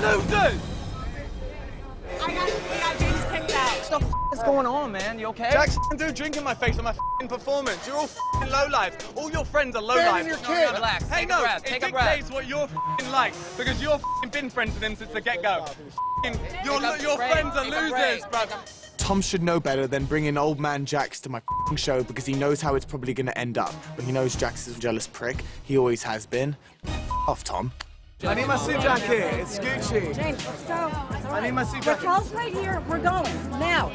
losers. I got, we got the f*** is going on, man? You okay? Jackson, do drink in my face on my f***ing performance. You're all f***ing lowlives. All your friends are lowlives. your kid. Relax. Hey, Take no, a breath. it Take a breath. dictates what you're f***ing like because you're f***ing been friends with him since the get-go. Your, your friends are losers, break. bro. Tom should know better than bringing old man Jax to my f***ing show because he knows how it's probably going to end up. But he knows Jax is a jealous prick. He always has been. F- off, Tom. I need my suit jacket. It's Gucci. James, let's go. I need my suit jacket. Raquel's right here. We're going now.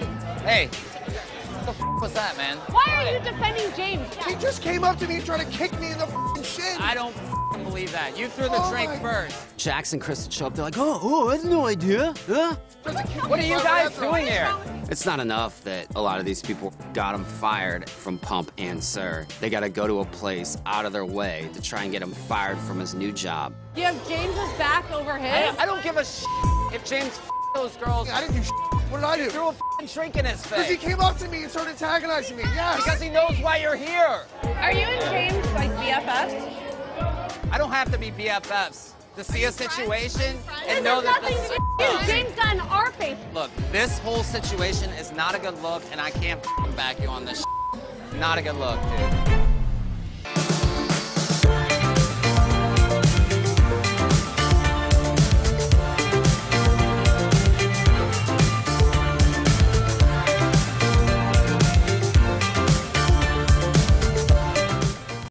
Hey, what the f was that, man? Why are you defending James? He just came up to me and tried to kick me in the f***ing shin. I don't f believe that. You threw the Oh drink my- first. Jax and Kristen show up. They're like, oh, oh, I had no idea. Huh? What are you guys doing here? It's not enough that a lot of these people got him fired from Pump and SUR. They got to go to a place out of their way to try and get him fired from his new job. You have James's back over his? I don't give a sh if James f those girls. I didn't do sh- What did I do? threw a f drink in his face. Because he face. came up to me and started antagonizing me. Yes. Because he knows why you're here. Are you and have to be BFFs to see a situation and know that this with you. James got in our face. Look, this whole situation is not a good look, and I can't back you on this. Not a good look, dude.